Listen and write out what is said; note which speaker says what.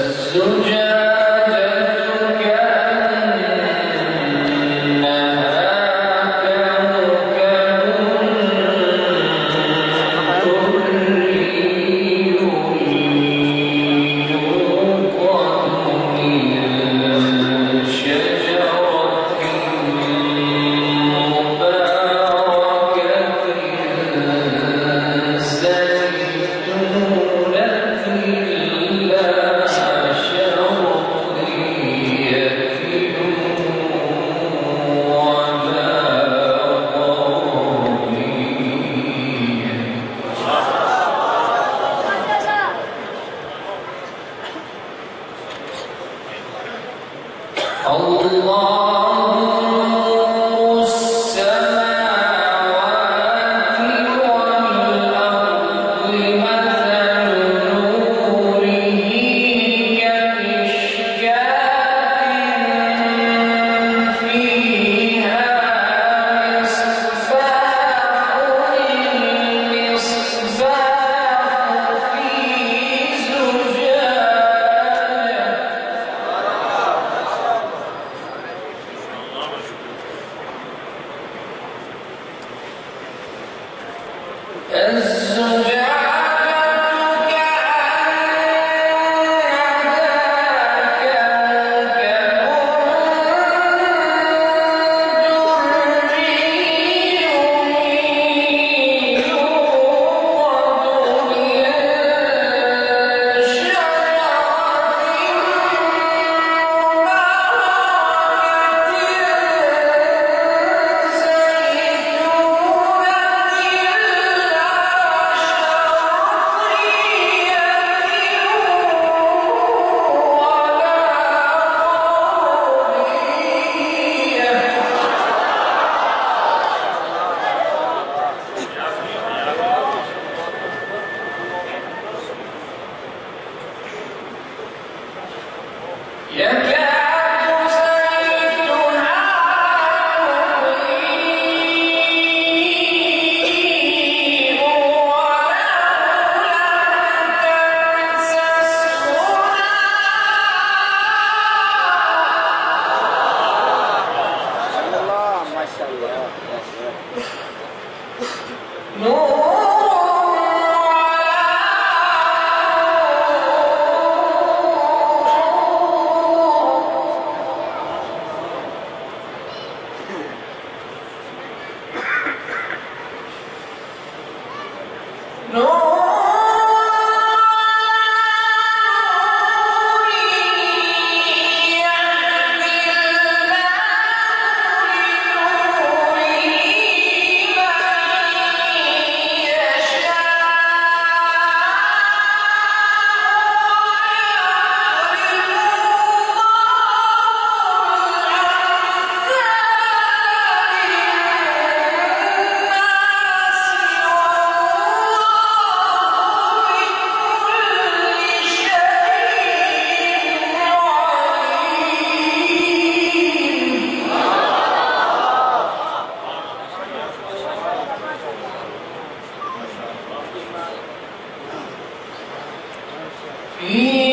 Speaker 1: الزجاج Allah'ım as No. 一